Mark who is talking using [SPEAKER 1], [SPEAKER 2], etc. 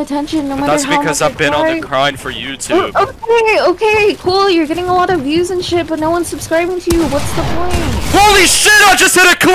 [SPEAKER 1] attention no matter
[SPEAKER 2] That's
[SPEAKER 1] how
[SPEAKER 2] because I've been on the grind for YouTube.
[SPEAKER 1] Oh, okay, okay, cool. You're getting a lot of views and shit, but no one's subscribing to you. What's the point?
[SPEAKER 2] Holy shit! I just hit a.